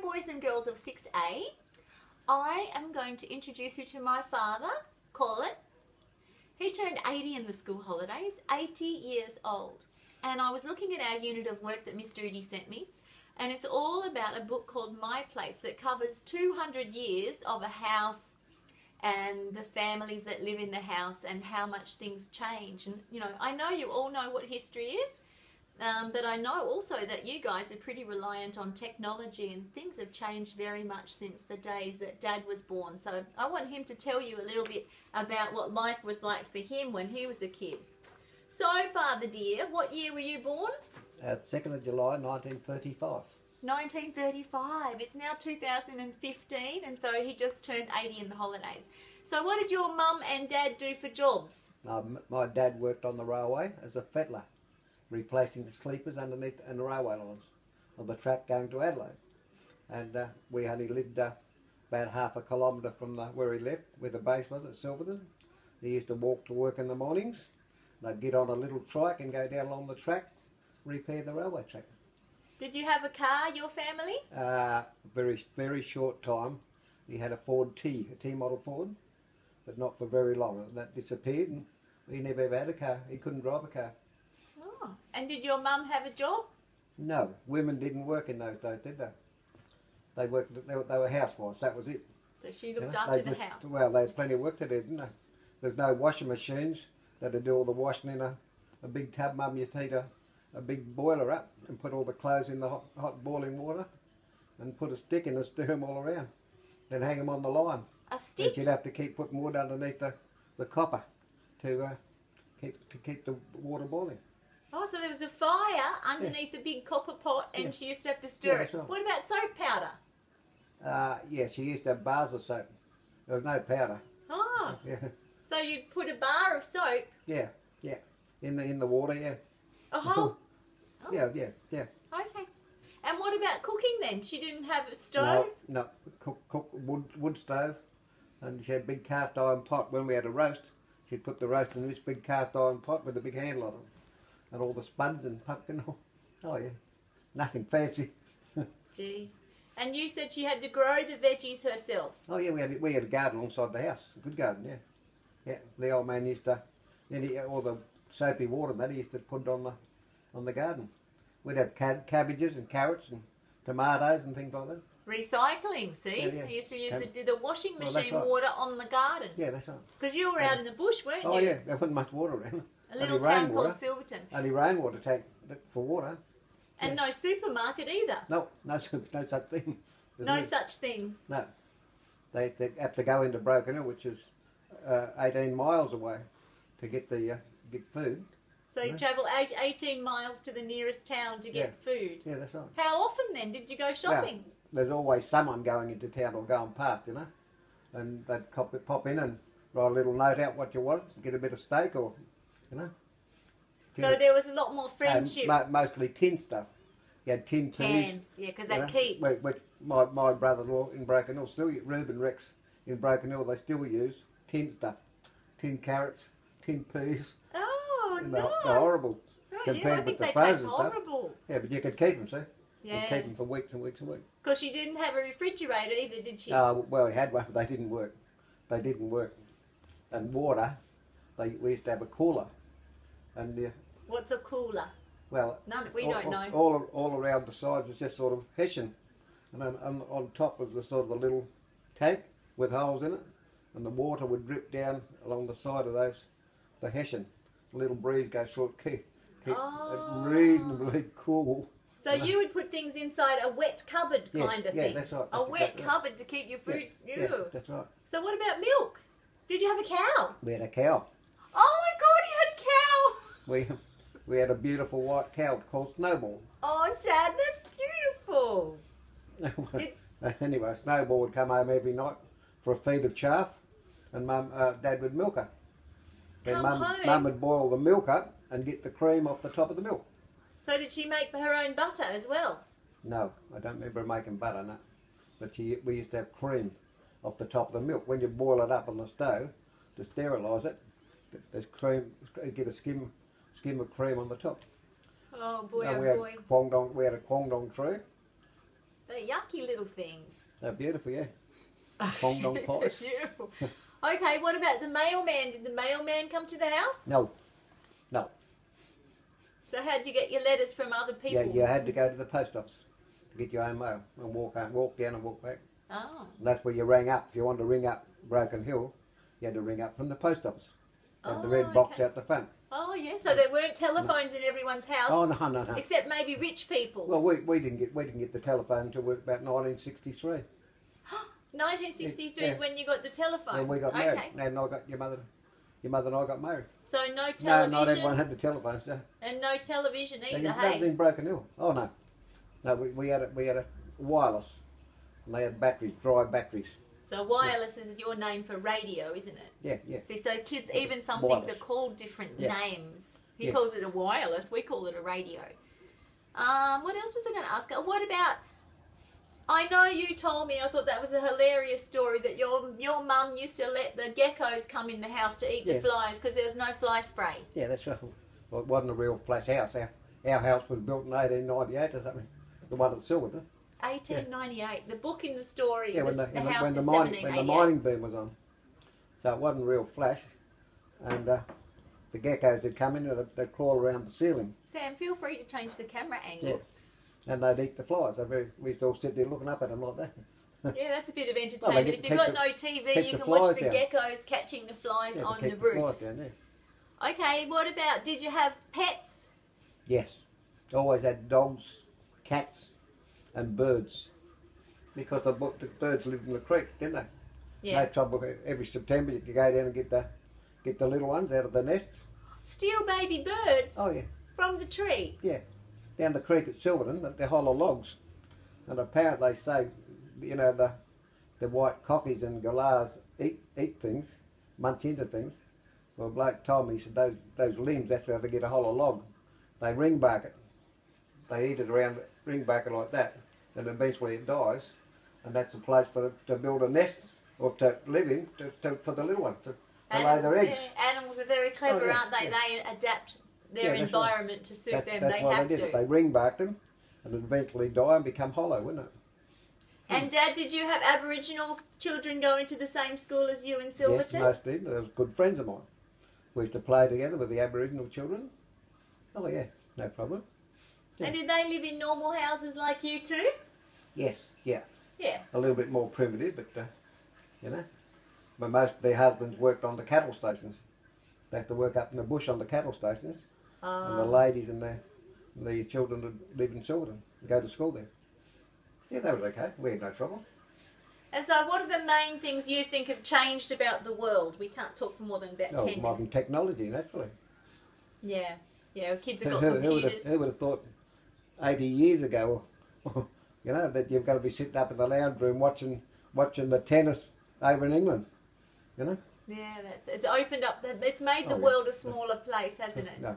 boys and girls of 6A. I am going to introduce you to my father, Colin. He turned 80 in the school holidays, 80 years old. And I was looking at our unit of work that Miss Doody sent me, and it's all about a book called My Place that covers 200 years of a house and the families that live in the house and how much things change. And, you know, I know you all know what history is, um, but I know also that you guys are pretty reliant on technology and things have changed very much since the days that Dad was born. So I want him to tell you a little bit about what life was like for him when he was a kid. So, Father dear, what year were you born? At 2nd of July 1935. 1935. It's now 2015, and so he just turned 80 in the holidays. So, what did your mum and dad do for jobs? M- my dad worked on the railway as a fettler, replacing the sleepers underneath and the railway lines on the track going to Adelaide. And uh, we only lived uh, about half a kilometre from the, where he lived, where the base was at Silverton. He used to walk to work in the mornings. They'd get on a little trike and go down along the track, repair the railway track. Did you have a car, your family? Uh, very very short time. He had a Ford T, a T model Ford, but not for very long. And that disappeared, and he never ever had a car. He couldn't drive a car. Oh. And did your mum have a job? No, women didn't work in those days, did they? They worked. They were, they were housewives. That was it. So she you looked know? after They the just- house. Well, they had plenty of work to do, didn't they? There's no washing machines They had to do all the washing in a, a big tub. Mum used to heat a, a big boiler up and put all the clothes in the hot, hot boiling water, and put a stick in and stir them all around, then hang them on the line. A But stick? you'd have to keep putting wood underneath the, the copper to uh, keep to keep the water boiling. Oh, so there was a fire underneath the big copper pot and Yeah. she used to have to Yeah, stir it. right. What about soap powder? Uh, yeah, she used to have bars of soap. There was no powder. Oh, Yeah, so you'd put a bar of soap, yeah, yeah. In the in the water, yeah, a whole. Oh. yeah, yeah, yeah. Okay. And what about cooking then? She didn't have a No, stove? no, cook, cook wood wood stove, and she had a big cast iron pot. When we had a roast, she'd put the roast in this big cast iron pot with a big handle on it, and all the spuds and pumpkin. Oh yeah, nothing fancy. Gee. And you said she had to grow the veggies herself. Oh yeah, we had we had a garden alongside the house, a good garden, yeah. Yeah, the old man used to, he, all the soapy water that he used to put on the on the garden. We'd have cab- cabbages and carrots and tomatoes and things like that. Recycling, see? Yeah, yeah. They used to use the, the washing well, machine right. water on the garden. Yeah, that's right. Because you were out in the bush, weren't Oh you? Oh yeah, there wasn't much water around. A little town called Silverton. Only rainwater tank for water. And no supermarket either. No, no, no such thing. No such thing. No. They, they have to go into Broken which is uh, 18 miles away, to get the uh, get food. So you No. travel eight- 18 miles to the nearest town to get food. Yeah, that's right. How often then did you go shopping? there's always someone going into town or going past, you know, and they'd cop, pop in and write a little note out what you want, get a bit of steak or, you know. so there was a lot more friendship. mo- mostly tin stuff. You had tin peas. Cans, yeah, because you that keeps. Which, which my, my brother-in-law in Broken Hill still, Reuben Rex in Broken Hill, they still use tin stuff, tin carrots, tin peas. Oh, no. they're, they're horrible. Oh, yeah, I compared think with they the taste frozen stuff. horrible. Yeah, but you could keep them, see? You Yeah. could keep them for weeks and weeks and weeks. Because she didn't have a refrigerator either, did she? Uh, well, we had one, but they didn't work. They didn't work. And water, they, we used to have a cooler. And, uh, What's a cooler? well, None, we all, don't know. All, all around the sides was just sort of hessian. And on, on, on top was the sort of a little tank with holes in it. And the water would drip down along the side of those, the hessian. A little breeze goes through it, keep, keep Oh. it reasonably cool. So you would put things inside a wet cupboard Yes, kind of yeah, thing. that's right, A that's wet exactly right. cupboard to keep your food. Yeah, Ew. yeah, that's right. So what about milk? Did you have a cow? We had a cow. Oh my god, you had a cow! We we had a beautiful white cow called Snowball. Oh, Dad, that's beautiful. Anyway, Snowball would come home every night for a feed of chaff, and Mum, uh, Dad would milk her. Then Come Mum, home? Mum would boil the milk up and get the cream off the top of the milk. So did she make her own butter as well? No, I don't remember making butter, no. But she, we used to have cream off the top of the milk. When you boil it up on the stove to sterilise it, there's cream, get a skim, skim of cream on the top. Oh boy, And oh we had boy. quandong, we had a quandong tree, They're yucky little things. They're beautiful, yeah. Fong dong They're pies. beautiful. Okay, what about the mailman? Did the mailman come to the house? No, no. So how did you get your letters from other people? Yeah, you had to go to the post office to get your own mail and walk out, walk down and walk back. Oh, And that's where you rang up. If you wanted to ring up Broken Hill, you had to ring up from the post office. And the Oh, red box okay. out the front. oh yeah. So there weren't telephones in everyone's house, Oh no, no, no. except maybe rich people. Well, we, we didn't get we didn't get the telephone until about 1963. 1963 is when you got the telephone. And we got okay. married. And I got your mother, your mother and I got married. So no television. No, not everyone had the telephone. So. and no television either. that Hey. in Broken Hill. Oh no, no, we, we had a, we had a wireless, and they had batteries, dry batteries. So wireless is your name for radio, isn't it? Yeah, yeah. See, so kids, even some Wireless. things are called different Yeah. names. He Yeah. calls it a wireless. We call it a radio. Um, what else was I going to ask? Uh, What about? I know you told me. I thought that was a hilarious story that your your mum used to let the geckos come in the house to eat Yeah. the flies because there was no fly spray. Yeah, that's right. Well, it wasn't a real flash house. Our, our house was built in 1898 or something. The one at Silverton. 1898. The book in the story Yeah, was when the, the the, house when the mining when the mining boom was on. So it wasn't real flash. And uh, the geckos would come in and they'd, they'd crawl around the ceiling Sam, feel free to change the camera angle. Yeah. and they'd eat the flies. Very, we used to all sit there looking up at them like that. Yeah, that's a bit of entertainment. they if you've got take no TV, you can watch the down. geckos catching the flies Yeah, on the the roof. down. Okay, what about did you have pets? Yes. Always had dogs, cats, and birds. Because the, bu- the birds lived in the creek, didn't they? Yeah. No trouble. Every September you could go down and get the get the little ones out of the nest. Steal baby birds Oh yeah, from the tree. yeah. Down the creek at Silverton, they're hollow logs, and apparently they say, you know, the the white cockies and galahs eat eat things, munch into things. Well, bloke told me he said those those limbs that's how they get a hollow log. They ring bark it. They eat it around ring bark it like that, and eventually it dies, and that's a place for to build a nest or to live in to, to, for the little ones to, to lay their eggs. yeah, animals are very clever, Oh, yeah, aren't they? yeah. They adapt their Yeah, that's right. environment to suit That- them. that's They why have they did to. it. They ring barked them, and eventually die and become hollow, wouldn't it? And Dad, did you have Aboriginal children going to the same school as you in Silverton? Yes, most did. They were good friends of mine. We used to play together with the Aboriginal children. Oh yeah, no problem. And did they live in normal houses like you too? Yes, yeah, Yeah. a little bit more primitive, but uh, you know. But most of their husbands worked on the cattle stations. They had to work up in the bush on the cattle stations, and the Um, ladies and the the children would live in Silverton and go to school there. Yeah, that was okay. We had no trouble. and so, what are the main things you think have changed about the world? We can't talk for more than about Oh, ten modern minutes. technology, naturally. Yeah. Yeah. Kids have Who, got who, who would have, computers. who would have thought 80 years ago, you know, that you've got to be sitting up in the lounge room watching watching the tennis over in England, you know? Yeah, that's it's opened up. The, it's made the Oh, yeah. world a smaller place, hasn't it? No.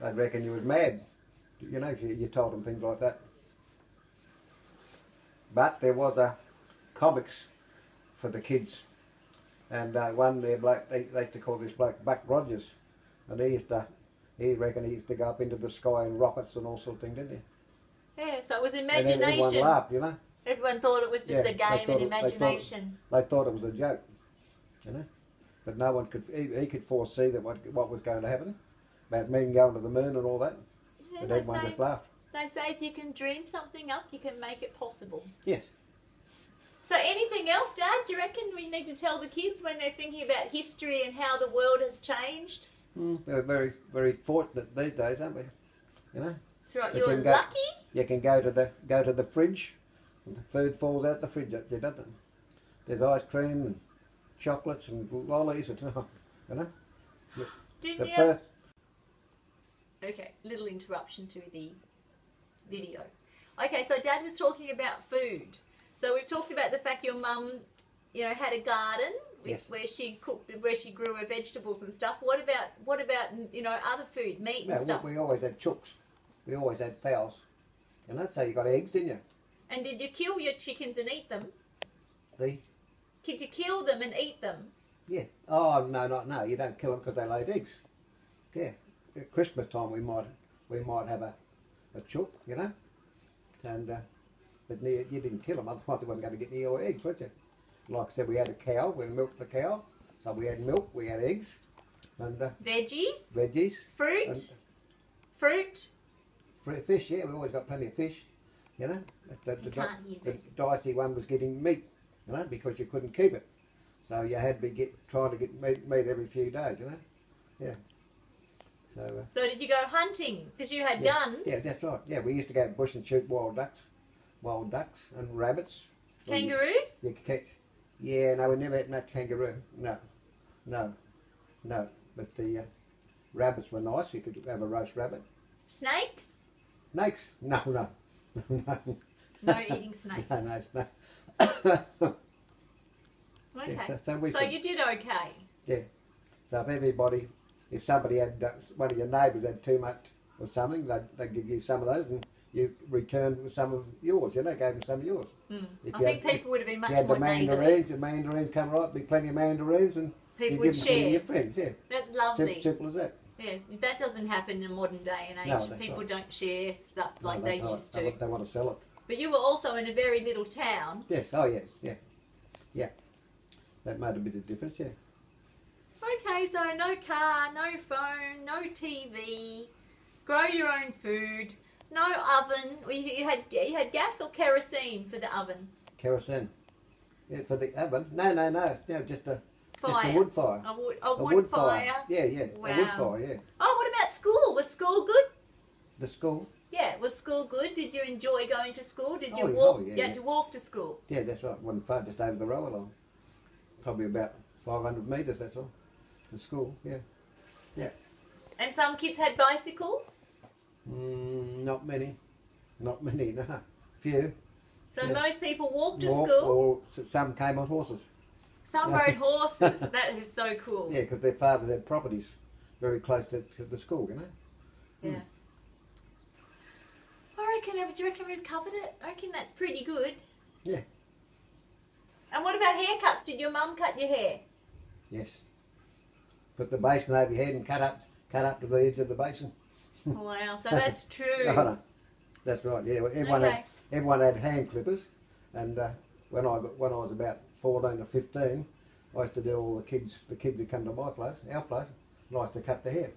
They'd reckon you was mad, you know, if you, you told them things like that. But there was a comics for the kids, and uh, one there bloke they, they used to call this bloke Buck Rogers, and he used to he reckoned he used to go up into the sky in rockets and all sort of things, didn't he? Yeah. So it was And then everyone imagination. laughed, you know. Everyone thought it was just Yeah, a they game thought and it- they thought imagination. They thought it was a joke, you know. But no one could. He, he could foresee that what what was going to happen about men going to the moon and all that. Yeah, But they, everyone say, just laughed. they say if you can dream something up, you can make it possible. Yes. So, anything else, Dad? Do you reckon we need to tell the kids when they're thinking about history and how the world has changed? Mm, we're very very fortunate these days, aren't we? You know, That's right. If You're can go- lucky. You can go to the go to the fridge, and the food falls out the fridge up there, doesn't it? There's ice cream and chocolates and lollies and you know. Didn't you? first, Okay, little interruption to the video. Okay, so Dad was talking about food. So we've talked about the fact your mum, you know, had a garden Yes. where she cooked, where she grew her vegetables and stuff. What about what about you know other food, meat and no, stuff? we, we always had chooks. We always had fowls. You know, so you got eggs, didn't you? And did you kill your chickens and eat them? The Did you kill them and eat them? Yeah. Oh no, not no. You don't kill them because they laid eggs. Yeah. At Christmas time we might we might have a a chook, you know, and uh, but you, you didn't kill them, otherwise they weren't going to get any more eggs, were you? Like I said, we had a cow, we milked the cow, so we had milk, we had eggs, and uh, Veggies, veggies, fruit, and fruit. Fish. Yeah, we always got plenty of fish. You know, the, the, You the, the dicey one was getting meat, you know, because you couldn't keep it, so you had to get trying to get meat, meat every few days, you know. Yeah. So. Uh, So did you go hunting? Because you had yeah, guns. Yeah, that's right. Yeah, we used to go bush and shoot wild ducks, wild ducks and rabbits. You- Kangaroos? You could catch. Yeah, no, we never had much kangaroo. No, no, no. But the uh, rabbits were nice. You could have a roast rabbit. Snakes? Snakes? No, no, no. No eating snakes. No, no, no. Okay. Yeah, so, so we So should- you did okay. Yeah. So if everybody, if somebody had uh, one of your neighbours had too much or something, they'd, they'd give you some of those, and you returned with some of yours. You know, gave them some of yours. Mm. I you think had- people would have been much you had more the mandarins, the mandarins come right, be plenty of mandarins, and People you would give them to share. your friends. Yeah, That's lovely. simple as that. Yeah, that doesn't happen in a modern day and age. No, people right. don't share stuff No, like they they used to. want- they want to sell it. But you were also in a very little town. Yes. Oh yes. Yeah. Yeah. That made a bit of difference. Yeah. Okay, so no car, no phone, no TV, grow your own food, no oven. You you had you had gas or kerosene for the oven. Kerosene. Yeah, for the oven. No, no, no. No, just a Fire. a wood fire. A wood, a A wood, fire. Yeah, yeah. A wood fire. Yeah. Oh, what about school? Was school good? The school. Yeah, was school good? Did you enjoy going to school? Did you Oh, walk? oh, yeah, you had to walk to school. Yeah, that's right. Wasn't far, just over the row along. Probably about 500 metres, that's all. The school, yeah. Yeah. And some kids had bicycles. Mm, not many. Not many, no. Few. So Yeah. most people walked to Walk, school. Or some came on horses. Some rode horses. that is so cool. Yeah, because their fathers had properties very close to, to the school, you know. Yeah. I reckon, do you reckon we've covered it? I reckon that's pretty good. Yeah. And what about haircuts? Did your mum cut your hair? Yes. Put the basin over your head and cut up, cut up to the edge of the basin. Wow, so that's true. Oh, no. That's right. Yeah, everyone Okay. had everyone had hand clippers, and uh, when I got when I was about fourteen or fifteen, I used to do all the kids the kids that come to my place, our place, and I used to cut their hair.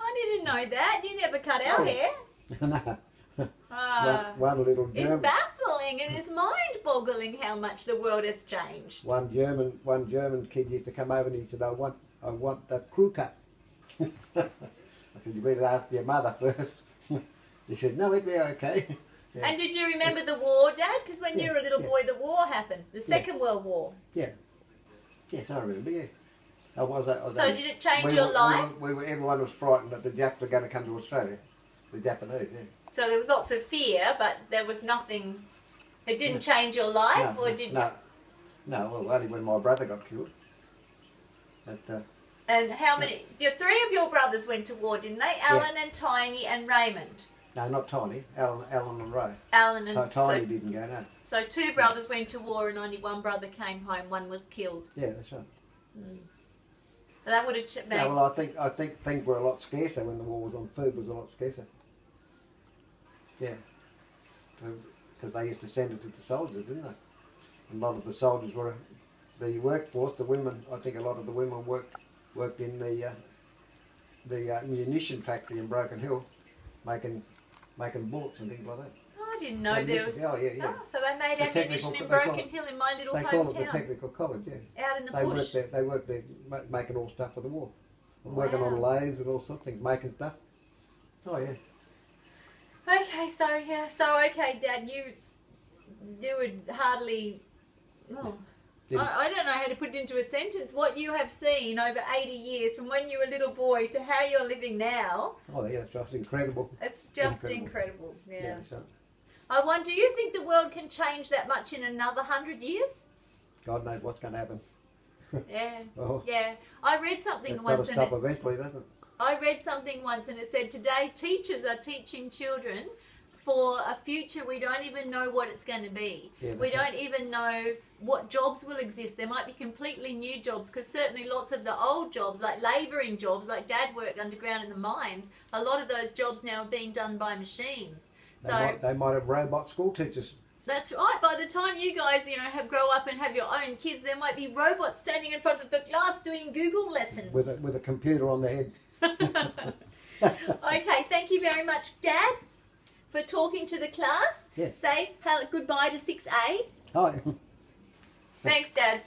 I didn't know that. You never cut our Oh. hair. no, Ah, one, one little it's German, baffling and it's mind-boggling how much the world has changed. one German one German kid used to come over and he said, "I want I want that crew cut." I said, "You better ask your mother first. he said, "No, it'd be okay." Yeah. And did you remember the war, Dad? Because when you were a little yeah. boy, the war happened. The Second World War. Yeah. Yes, I remember. Yeah. I was. I was So did it change we your were, life? We were, we were. Everyone was frightened that the Japs were going to come to Australia. The Japanese. Yeah. So there was lots of fear, but there was nothing. It didn't change your life, no, or did? no, no. Well, only when my brother got killed. But uh, And how many? Your three of your brothers went to war, didn't they? Alan and Tiny and Raymond. No, not Tiny. Alan, Alan and Ray. Alan and Ti- Tiny so, didn't go. No. so two brothers went to war, and only one brother came home. One was killed. Yeah, that's right. That would have made. No, well, I think I think things were a lot scarcer when the war was on. Food was a lot scarcer. Yeah, because they used to send it to the soldiers, didn't they? A lot of the soldiers were the workforce. The women, I think, a lot of the women worked worked in the uh, the uh, munition factory in Broken Hill, making making bullets and things like that. I didn't know there was. Oh yeah, yeah. Oh, so they made The ammunition in Broken it- Hill in my little They call it the technical college. Yeah. out in the They bush. worked there. They worked there, making all stuff for the war, working on lathes and all sorts of things, making stuff. Oh yeah. Okay, so yeah, so okay, Dad, you you would hardly. Oh, Didn't- I, don't know how to put it into a sentence. What you have seen over eighty years, from when you were a little boy to how you're living now, Oh yeah, that's just incredible. it's just Incredible. incredible. Yeah. so I wonder, do you think the world can change that much in another hundred years? God knows what's going to happen. Yeah. Oh, Yeah. I read something it's got to once, and stop it, eventually, doesn't it? I read something once, and it said today teachers are teaching children for a future we don't even know what it's going to be. Yeah, we don't even know what jobs will exist. There might be completely new jobs because certainly lots of the old jobs, like labouring jobs, like Dad worked underground in the mines, a lot of those jobs now are being done by machines. They, So might, they might have robot school teachers. that's right. By the time you guys, you know, have grow up and have your own kids, there might be robots standing in front of the class doing Google lessons. with a, with a computer on their head. okay, thank you very much, Dad, for talking to the class. Yes. Say hello, goodbye to 6A. Hi. Thanks, Dad.